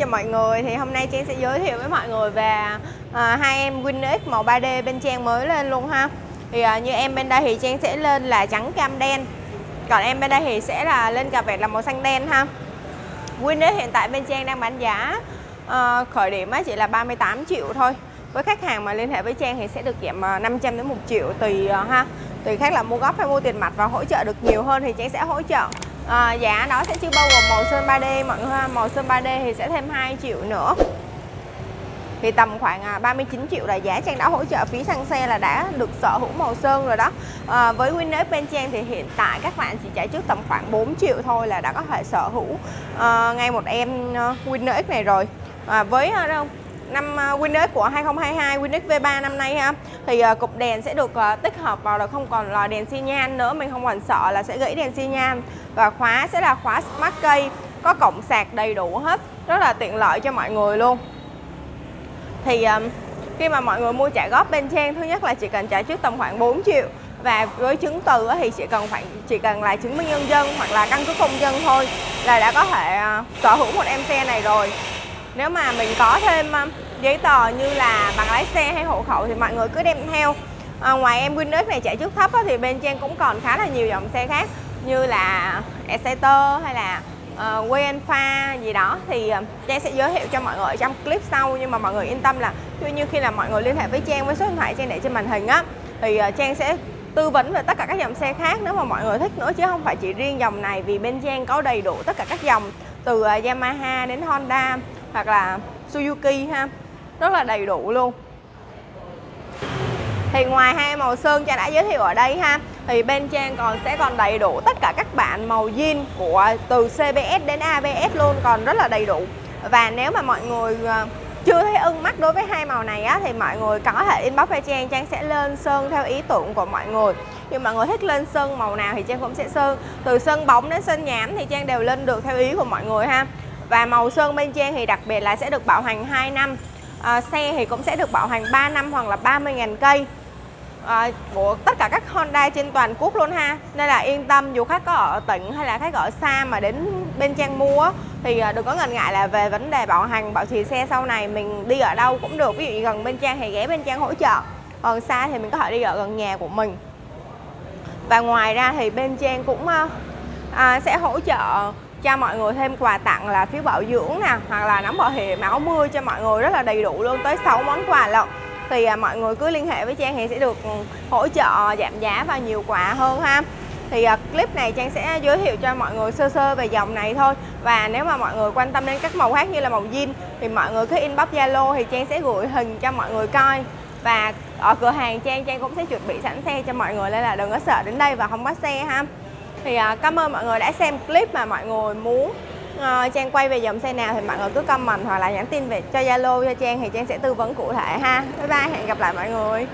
cho mọi người. Thì hôm nay Trang sẽ giới thiệu với mọi người về à, hai em WinX màu 3D bên Trang mới lên luôn ha. Thì à, như em bên đây thì Trang sẽ lên là trắng cam đen. Còn em bên đây thì sẽ là lên cà vẹt là màu xanh đen ha. WinX hiện tại bên Trang đang bán giá à, khởi điểm á chỉ là 38 triệu thôi. Với khách hàng mà liên hệ với Trang thì sẽ được giảm ờ, 500 đến 1 triệu tùy ờ, ha. Tùy khác là mua góp hay mua tiền mặt và hỗ trợ được nhiều hơn thì Trang sẽ hỗ trợ à, giá đó sẽ chưa bao gồm màu sơn 3D mọi người ha. Màu sơn 3D thì sẽ thêm 2 triệu nữa. Thì tầm khoảng à, 39 triệu là giá Trang đã hỗ trợ phí xăng xe là đã được sở hữu màu sơn rồi đó. À, với Winner bên Trang thì hiện tại các bạn chỉ trả trước tầm khoảng 4 triệu thôi là đã có thể sở hữu à, ngay một em Winner X này rồi. À, với uh, năm uh, Windows của 2022 Windows V3 năm nay ha. Thì à, cục đèn sẽ được à, tích hợp vào là không còn là đèn xi nhan nữa mình không còn sợ là sẽ gãy đèn xi nhan. Và khóa sẽ là khóa smart key có cổng sạc đầy đủ hết rất là tiện lợi cho mọi người luôn. Thì khi mà mọi người mua trả góp bên trang thứ nhất là chỉ cần trả trước tầm khoảng 4 triệu. Và với chứng từ thì chỉ cần phải chỉ cần là chứng minh nhân dân hoặc là căn cước công dân thôi là đã có thể sở hữu một em xe này rồi. Nếu mà mình có thêm giấy tờ như là bằng lái xe hay hộ khẩu thì mọi người cứ đem theo. À, ngoài em Windows này chạy trước thấp á, thì bên trang cũng còn khá là nhiều dòng xe khác như là Exciter hay là ờ, uh, Way gì đó. Thì uh, Trang sẽ giới thiệu cho mọi người trong clip sau nhưng mà mọi người yên tâm là tuy như khi là mọi người liên hệ với Trang với số điện thoại Trang để trên màn hình á thì uh, Trang sẽ tư vấn về tất cả các dòng xe khác nếu mà mọi người thích nữa chứ không phải chỉ riêng dòng này vì bên Trang có đầy đủ tất cả các dòng từ uh, Yamaha đến Honda hoặc là Suzuki ha rất là đầy đủ luôn. Thì ngoài hai màu sơn Trang đã giới thiệu ở đây ha, thì bên Trang còn sẽ còn đầy đủ tất cả các bạn màu zin của từ CBS đến ABS luôn, còn rất là đầy đủ. Và nếu mà mọi người à, chưa thấy ưng mắt đối với hai màu này á, thì mọi người có thể inbox cho Trang Trang sẽ lên sơn theo ý tưởng của mọi người. Nhưng mọi người thích lên sơn màu nào thì Trang cũng sẽ sơn. Từ sơn bóng đến sơn nhám thì Trang đều lên được theo ý của mọi người ha. Và màu sơn bên Trang thì đặc biệt là sẽ được bảo hành 2 năm à, xe thì cũng sẽ được bảo hành 3 năm hoặc là 30.000 cây. À, của tất cả các Honda trên toàn quốc luôn ha. Nên là yên tâm dù khách có ở tỉnh hay là khách ở xa mà đến bên trang mua thì à, đừng có ngần ngại là về vấn đề bảo hành bảo trì xe sau này. Mình đi ở đâu cũng được ví dụ như gần bên trang thì ghé bên trang hỗ trợ. Còn xa thì mình có thể đi ở gần nhà của mình. Và ngoài ra thì bên trang cũng à, à sẽ hỗ trợ cho mọi người thêm quà tặng là phiếu bảo dưỡng nè hoặc là nắm bảo hiểm áo mưa cho mọi người rất là đầy đủ luôn tới 6 món quà lận. Thì à, mọi người cứ liên hệ với Trang thì sẽ được ừ, hỗ trợ giảm giá và nhiều quà hơn ha. Thì à, clip này Trang sẽ giới thiệu cho mọi người sơ sơ về dòng này thôi. Và nếu mà mọi người quan tâm đến các màu khác như là màu zin thì mọi người cứ inbox Zalo thì Trang sẽ gửi hình cho mọi người coi. Và ở cửa hàng Trang Trang cũng sẽ chuẩn bị sẵn xe cho mọi người nên là đừng có sợ đến đây và không bắt xe ha thì à, cảm ơn mọi người đã xem clip mà mọi người muốn uh, Trang quay về dòng xe nào thì mọi người cứ comment hoặc là nhắn tin về cho Zalo cho Trang thì Trang sẽ tư vấn cụ thể ha. Bye bye, hẹn gặp lại mọi người.